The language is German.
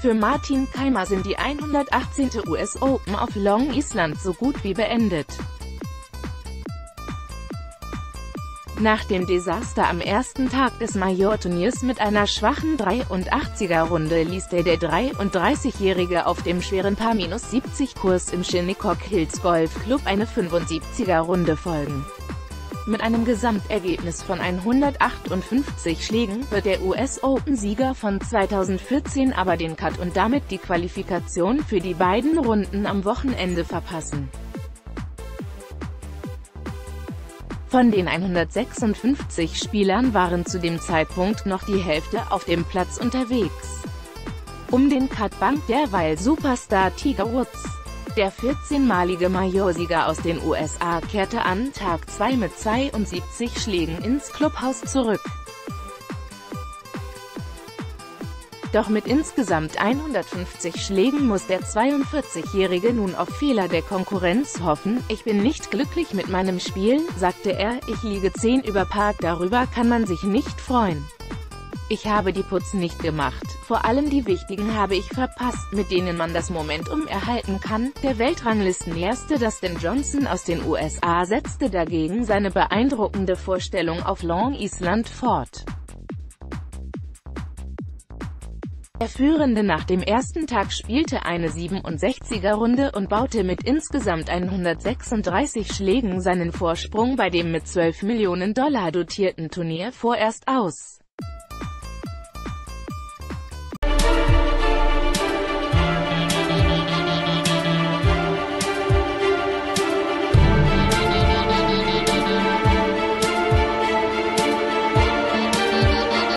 Für Martin Keimer sind die 118. US Open auf Long Island so gut wie beendet. Nach dem Desaster am ersten Tag des Major-Turniers mit einer schwachen 83er-Runde ließ der, der 33-Jährige auf dem schweren Paar-70-Kurs im Shinnecock Hills Golf Club eine 75er-Runde folgen. Mit einem Gesamtergebnis von 158 Schlägen wird der US-Open-Sieger von 2014 aber den Cut und damit die Qualifikation für die beiden Runden am Wochenende verpassen. Von den 156 Spielern waren zu dem Zeitpunkt noch die Hälfte auf dem Platz unterwegs. Um den Cut bangt derweil Superstar Tiger Woods. Der 14-malige Majorsieger aus den USA kehrte an Tag 2 mit 72 Schlägen ins Clubhaus zurück. Doch mit insgesamt 150 Schlägen muss der 42-Jährige nun auf Fehler der Konkurrenz hoffen. Ich bin nicht glücklich mit meinem Spiel, sagte er, ich liege 10 über Park, darüber kann man sich nicht freuen. Ich habe die Putz nicht gemacht. Vor allem die wichtigen habe ich verpasst, mit denen man das Momentum erhalten kann. Der Weltranglistenerste Dustin Johnson aus den USA setzte dagegen seine beeindruckende Vorstellung auf Long Island fort. Der Führende nach dem ersten Tag spielte eine 67er-Runde und baute mit insgesamt 136 Schlägen seinen Vorsprung bei dem mit 12 Millionen Dollar dotierten Turnier vorerst aus.